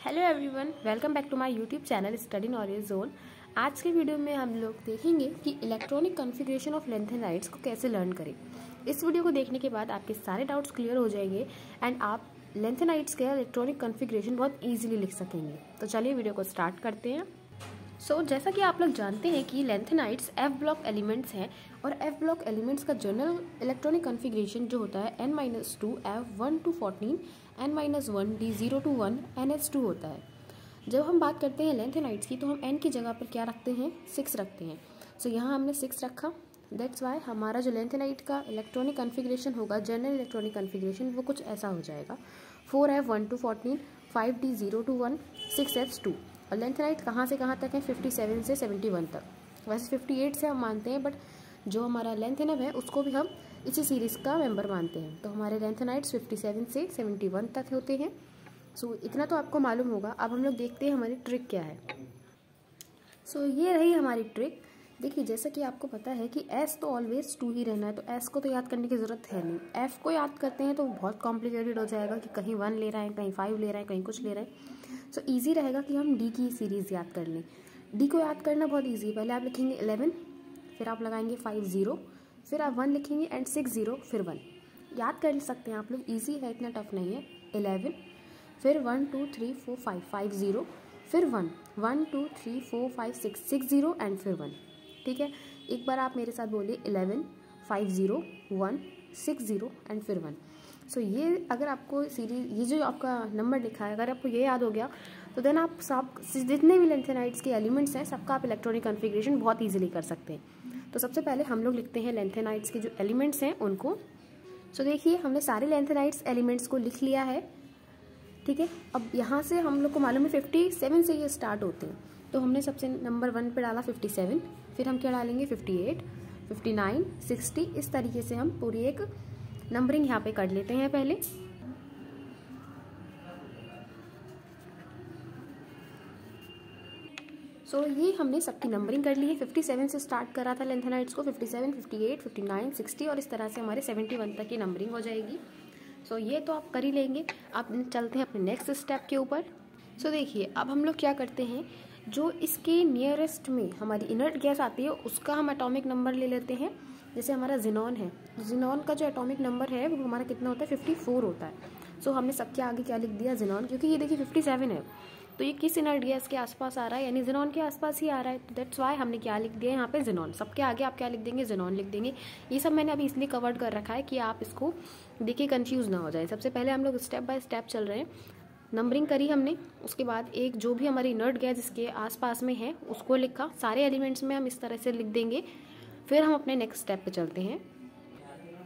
Hello everyone welcome back to my YouTube channel study knowledge zone आज के video में हम लोग देखेंगे कि electronic configuration of lanthanides को कैसे लर्न करें। इस वीडियो को देखने के बाद आपके सारे डाउट्स क्लियर हो जाएँगे एंड आप लेंथ एंड राइट्स के इलेक्ट्रॉनिक कॉन्फ़िगरेशन बहुत ईजिली लिख सकेंगे। तो चलिए वीडियो को स्टार्ट करते हैं। सो so, जैसा कि आप लोग जानते हैं कि लेंथेनाइट्स एफ़ ब्लॉक एलिमेंट्स हैं और एफ़ ब्लॉक एलिमेंट्स का जनरल इलेक्ट्रॉनिक कॉन्फ़िगरेशन जो होता है n minus two f one to fourteen n minus one d zero to one n h two होता है। जब हम बात करते हैं लेंथेनाइट्स की तो हम एन की जगह पर क्या रखते हैं? सिक्स रखते हैं। सो so, यहाँ हमने सिक्स रखा। दैट्स वाई हमारा जो लेंथेनाइट का इलेक्ट्रॉनिक कन्फिग्रेशन होगा जनरल इलेक्ट्रॉनिक कन्फिग्रेशन वो कुछ ऐसा हो जाएगा। Four f one to fourteen five d zero to one six f two और लेंथ राइट कहाँ से कहाँ तक है? फिफ्टी सेवन से सेवेंटी वन तक। वैसे फिफ्टी एट से हम मानते हैं बट जो हमारा लेंथ है उसको भी हम इसी सीरीज़ का मेंबर मानते हैं। तो हमारे लेंथ नाइट्स फिफ्टी सेवन से सेवेंटी वन तक होते हैं। सो so, इतना तो आपको मालूम होगा। अब हम लोग देखते हैं हमारी ट्रिक क्या है। सो so, ये रही हमारी ट्रिक देखिए जैसा कि आपको पता है कि एस तो ऑलवेज टू ही रहना है तो एस को तो याद करने की ज़रूरत है नहीं। एफ़ को याद करते हैं तो बहुत कॉम्प्लिकेटेड हो जाएगा कि कहीं वन ले रहा है कहीं फाइव ले रहा है कहीं कुछ ले रहा है। सो ईजी रहेगा कि हम डी की सीरीज़ याद कर लें। डी को याद करना बहुत ईजी है। पहले आप लिखेंगे इलेवन फिर आप लगाएँगे फाइव ज़ीरो फिर आप वन लिखेंगे एंड सिक्स ज़ीरो फिर वन। याद कर सकते हैं आप लोग ईजी है, इतना टफ नहीं है। इलेवन फिर one two three four five five zero फिर one one two three four five six six zero and फिर वन ठीक है? एक बार आप मेरे साथ बोलिए eleven five zero one six zero and फिर वन सो ये अगर आपको सीरीज़ ये जो आपका नंबर लिखा है, अगर आपको ये याद हो गया तो देन आप सब जितने भी लेंथेनाइट्स के एलिमेंट्स हैं, सबका आप इलेक्ट्रॉनिक कॉन्फ़िगरेशन बहुत ईजिली कर सकते हैं। तो सबसे पहले हम लोग लिखते हैं लेंथेनाइट्स के जो एलिमेंट्स हैं उनको। सो देखिए, हमने सारे लेंथेनाइट्स एलिमेंट्स को लिख लिया है। ठीक है? अब यहाँ से हम लोग को मालूम है फिफ्टी सेवन से ये स्टार्ट होते हैं। तो हमने सबसे नंबर वन पे डाला फिफ्टी सेवन फिर हम क्या डालेंगे? Fifty eight fifty nine sixty इस तरीके से हम पूरी एक नंबरिंग यहाँ पे कर लेते हैं पहले। सो so, ये हमने सबकी नंबरिंग कर ली है। 57 से स्टार्ट करा था लेंथनाइट्स को। 57, 58, 59, 60 और इस तरह से हमारे 71 तक की नंबरिंग हो जाएगी। सो so, ये तो आप कर ही लेंगे। आप चलते हैं अपने नेक्स्ट स्टेप के ऊपर। सो so, देखिए अब हम लोग क्या करते हैं? जो इसके नियरेस्ट में हमारी इनर्ट गैस आती है उसका हम एटॉमिक नंबर ले लेते हैं। जैसे हमारा जिनॉन है। जिनॉन का जो एटॉमिक नंबर है वो हमारा कितना होता है? फिफ्टी फोर होता है। सो हमने सबके आगे क्या लिख दिया? जिनॉन क्योंकि ये देखिए फिफ्टी सेवन है। तो ये किस इनर्ट गैस के आसपास आ रहा है। यानी जिनॉन के आसपास ही आ रहा है। तो दैट्स वाई हमने क्या लिख दिया यहाँ पे? जिनॉन सबके आगे आप क्या लिख देंगे? जिनॉन लिख देंगे। ये सब मैंने अभी इसलिए कवर्ड कर रखा है कि आप इसको देखिए कन्फ्यूज़ ना हो जाए। सबसे पहले हम लोग स्टेप बाय स्टेप चल रहे हैं। नंबरिंग करी हमने। उसके बाद एक जो भी हमारी इनर्ट गैस इसके आसपास में है, उसको लिखा। सारे एलिमेंट्स में हम इस तरह से लिख देंगे। फिर हम अपने नेक्स्ट स्टेप पे चलते हैं।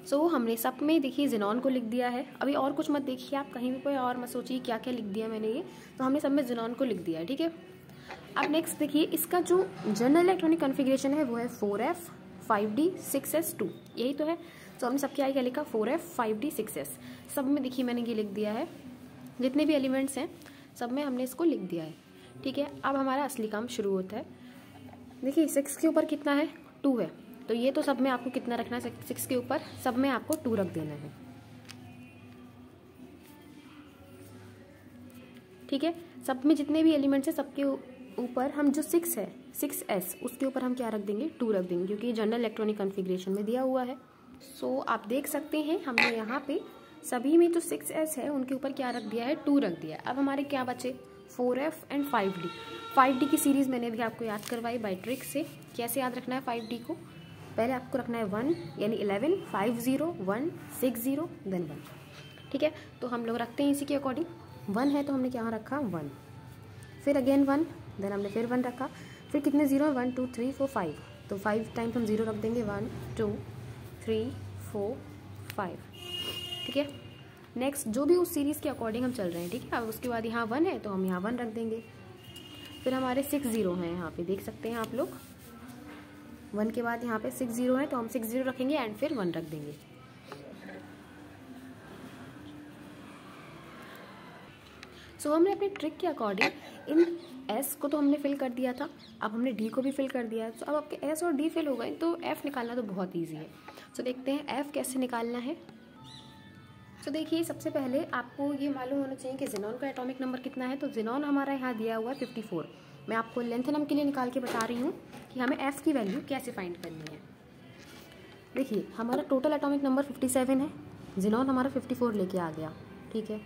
सो so, हमने सब में देखिए जिनॉन को लिख दिया है। अभी और कुछ मत देखिए आप कहीं भी कोई और मत सोचिए क्या क्या लिख दिया मैंने ये। तो हमने सब में जिनॉन को लिख दिया है ठीक है? अब नेक्स्ट देखिए इसका जो जनरल इलेक्ट्रॉनिक कन्फिग्रेशन है वो है four f five d six s two यही तो है। तो हमने सबके आगे क्या लिखा? Four f five d six s सब में देखिए मैंने ये लिख दिया है। जितने भी एलिमेंट्स हैं सब में हमने इसको लिख दिया है ठीक है? अब हमारा असली काम शुरू होता है। देखिए सिक्स के ऊपर कितना है? टू है। तो ये तो सब में आपको कितना रखना है? सिक्स के ऊपर सब में आपको टू रख देना है। ठीक है? सब में जितने भी एलिमेंट्स हैं सबके ऊपर हम जो सिक्स है सिक्स एस उसके ऊपर हम क्या रख देंगे? टू रख देंगे क्योंकि जनरल इलेक्ट्रॉनिक कन्फिग्रेशन में दिया हुआ है। सो so, आप देख सकते हैं हमने यहाँ पे सभी में जो सिक्स एस है उनके ऊपर क्या रख दिया है? टू रख दिया है। अब हमारे क्या बचे? Four f and five d five d की सीरीज़ मैंने भी आपको याद करवाई बाई ट्रिक से। कैसे याद रखना है फाइव डी को? पहले आपको रखना है वन, यानी eleven, five zero, one, six zero then one ठीक है? तो हम लोग रखते हैं इसी के अकॉर्डिंग। वन है तो हमने क्या रखा? वन. फिर अगेन वन देन हमने फिर वन रखा। फिर कितने zero one two three four five तो फाइव टाइम्स हम ज़ीरो रख देंगे। One two three four five ठीक है? नेक्स्ट जो भी उस सीरीज़ के अकॉर्डिंग हम चल रहे हैं, ठीक है? अब उसके बाद यहाँ वन है तो हम यहाँ वन रख देंगे। फिर हमारे सिक्स ज़ीरो हैं यहाँ पे, देख सकते हैं आप लोग। वन के बाद यहाँ पे सिक्स ज़ीरो है तो हम सिक्स ज़ीरो रखेंगे एंड फिर वन रख देंगे। सो so, हमने अपने ट्रिक के अकॉर्डिंग इन एस को तो हमने फिल कर दिया था अब हमने डी को भी फिल कर दिया है। So, तो अब आपके एस और डी फिल हो गए तो एफ़ निकालना तो बहुत ईजी है। सो so, देखते हैं एफ़ कैसे निकालना है। सो देखिए सबसे पहले आपको ये मालूम होना चाहिए कि जिनॉन का एटॉमिक नंबर कितना है तो जिनॉन हमारा यहाँ दिया हुआ है फिफ्टी फोर मैं आपको लेंथ नम के लिए निकाल के बता रही हूँ। कि हमें एफ़ की वैल्यू कैसे फाइंड करनी है। देखिए, हमारा total atomic number fifty seven है जिनॉन हमारा फिफ्टी फोर लेके आ गया, ठीक है?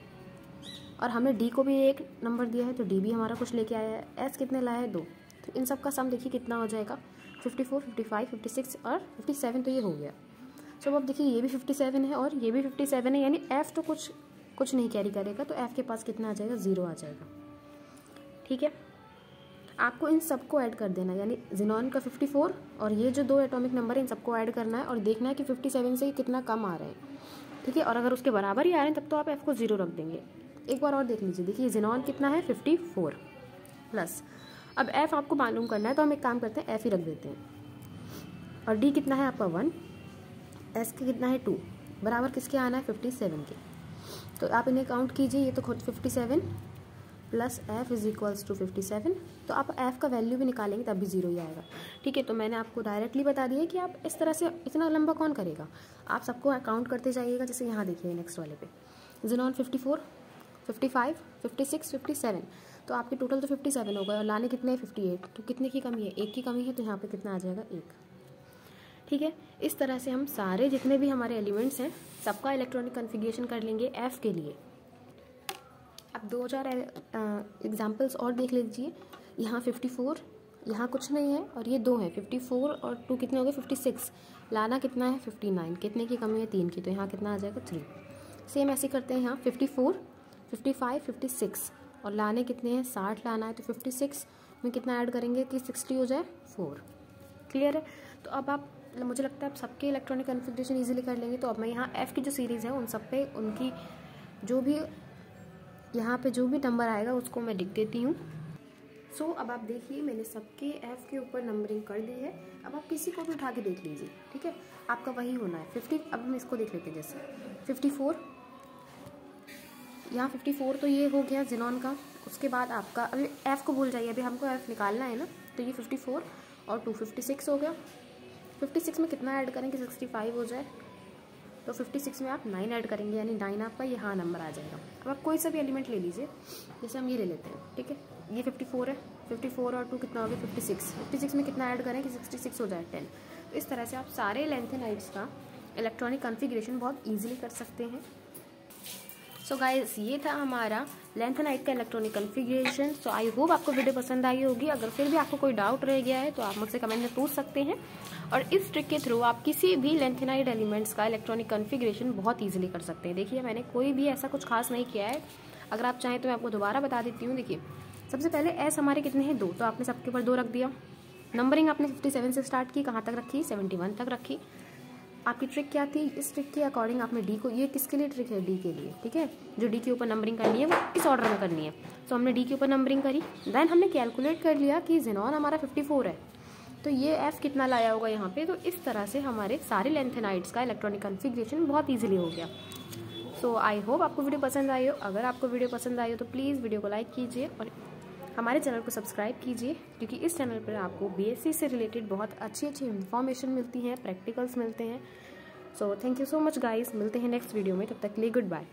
और हमने डी को भी एक नंबर दिया है तो डी भी हमारा कुछ लेके आया है। एस कितने लाया है? दो। तो इन सब का सम देखिए कितना हो जाएगा? Fifty four fifty five fifty six और फिफ्टी सेवन तो ये हो गया। सो अब देखिए, ये भी फिफ्टी सेवन है और ये भी फिफ्टी सेवन है, यानी एफ़ तो कुछ कुछ नहीं कैरी करेगा तो एफ़ के पास कितना आ जाएगा? ज़ीरो आ जाएगा। ठीक है? आपको इन सबको ऐड कर देना है। यानी जिनॉन का फिफ्टी फोर और ये जो दो एटॉमिक नंबर है, इन सबको ऐड करना है और देखना है कि फिफ्टी सेवन से कितना कम आ रहे हैं। ठीक है? और अगर उसके बराबर ही आ रहे हैं, तब तो आप एफ़ को ज़ीरो रख देंगे। एक बार और देख लीजिए। देखिए जिनॉन कितना है? फिफ्टी फोर प्लस अब एफ़ आपको मालूम करना है तो हम एक काम करते हैं एफ़ ही रख देते हैं। और डी कितना है आपका? वन एस के कितना है? टू बराबर किसके आना है? फिफ्टी सेवन के। तो आप इन्हें काउंट कीजिए। ये तो खुद fifty seven plus f is equals to fifty seven तो आप एफ़ का वैल्यू भी निकालेंगे तब भी ज़ीरो ही आएगा। ठीक है तो मैंने आपको डायरेक्टली बता दिया कि आप इस तरह से इतना लंबा कौन करेगा? आप सबको अकाउंट करते जाइएगा, जैसे यहाँ देखिए नेक्स्ट वाले पे। Xenon fifty four fifty five fifty six fifty seven तो आपके टोटल तो फिफ्टी सेवन हो गए और लाने कितने हैं? फिफ्टी एट तो कितने की कमी है? एक की कमी है तो यहाँ पर कितना आ जाएगा? एक। ठीक है, इस तरह से हम सारे जितने भी हमारे एलिमेंट्स हैं, सबका इलेक्ट्रॉनिक कन्फिग्रेशन कर लेंगे एफ़ के लिए। अब दो चार एग्जाम्पल्स और देख लीजिए। यहाँ फिफ्टी फोर यहाँ कुछ नहीं है और ये दो है। फिफ्टी फोर और टू कितने हो गए? फिफ्टी सिक्स लाना कितना है? फिफ्टी नाइन कितने की कमी है? तीन की। तो यहाँ कितना आ जाएगा? थ्री सेम ऐसे करते हैं यहाँ। Fifty four fifty five fifty six और लाने कितने हैं? साठ लाना है तो फिफ्टी सिक्स में कितना ऐड करेंगे कि सिक्सटी हो जाए? फोर क्लियर है? तो अब आप, मुझे लगता है आप सबके इलेक्ट्रॉनिक कन्फिग्रेशन इजीली कर लेंगे। तो अब मैं यहाँ एफ़ की जो सीरीज़ है, उन सब पे उनकी जो भी यहाँ पे जो भी नंबर आएगा उसको मैं लिख देती हूँ। सो so, अब आप देखिए मैंने सबके एफ़ के ऊपर नंबरिंग कर दी है। अब आप किसी को भी उठा के देख लीजिए ठीक है? आपका वही होना है। फिफ्टी अब हम इसको देख लेते हैं जैसे। फिफ्टी फोर यहाँ फिफ्टी फोर तो ये हो गया जिनॉन का। उसके बाद आपका अभी एफ़ को भूल जाइए अभी हमको एफ़ निकालना है ना तो ये फिफ्टी फोर और टू फिफ्टी सिक्स हो गया। फिफ्टी सिक्स में कितना ऐड करेंगे सिक्सटी फाइव हो जाए? तो फिफ्टी सिक्स में आप नाइन ऐड करेंगे, यानी नाइन आपका यहाँ नंबर आ जाएगा। अब आप कोई सा भी एलिमेंट ले लीजिए, जैसे हम ये ले लेते हैं, ठीक है? ये फिफ्टी फोर है फिफ्टी फोर और टू कितना हो गया? फिफ्टी सिक्स फिफ्टी सिक्स में कितना ऐड करें कि सिक्सटी सिक्स हो जाए टेन तो इस तरह से आप सारे लेंथ एंड हाइट्स का इलेक्ट्रॉनिक कन्फिग्रेशन बहुत ईजिली कर सकते हैं। सो so गाइस ये था हमारा लेंथ हाइट का electronic configuration so I hope आपको वीडियो पसंद आई होगी। अगर फिर भी आपको कोई डाउट रह गया है तो आप मुझसे कमेंट में पूछ सकते हैं। और इस ट्रिक के थ्रू आप किसी भी लेंथ एंड हाइट एलिमेंट्स का इलेक्ट्रॉनिक कन्फिग्रेशन बहुत ईजिली कर सकते हैं। देखिए, मैंने कोई भी ऐसा कुछ खास नहीं किया है। अगर आप चाहें तो मैं आपको दोबारा बता देती हूँ। देखिए, सबसे पहले एस हमारे कितने हैं? दो। तो आपने सबके ऊपर दो रख दिया। नंबरिंग आपने फिफ्टी सेवन से स्टार्ट की। कहाँ तक रखी? सेवेंटी वन तक रखी। आपकी ट्रिक क्या थी? इस ट्रिक के अकॉर्डिंग आपने डी को, ये किसके लिए ट्रिक है? डी के लिए, ठीक है? जो डी के ऊपर नंबरिंग करनी है, वो किस ऑर्डर में करनी है? तो हमने डी के ऊपर नंबरिंग करी देन हमने कैलकुलेट कर लिया कि जेनॉन हमारा फिफ्टी फोर है। तो ये एफ़ कितना लाया होगा यहाँ पे? तो इस तरह से हमारे सारे लेंथेनाइट्स का इलेक्ट्रॉनिक कन्फिग्रेशन बहुत ईजिली हो गया। सो आई होप आपको वीडियो पसंद आई हो। अगर आपको वीडियो पसंद आई हो तो प्लीज़ वीडियो को लाइक कीजिए और हमारे चैनल को सब्सक्राइब कीजिए, क्योंकि इस चैनल पर आपको बीएससी से रिलेटेड बहुत अच्छी अच्छी इन्फॉर्मेशन मिलती है प्रैक्टिकल्स मिलते हैं। So thank you so much guys मिलते हैं नेक्स्ट वीडियो में. तब तक के लिए गुड बाय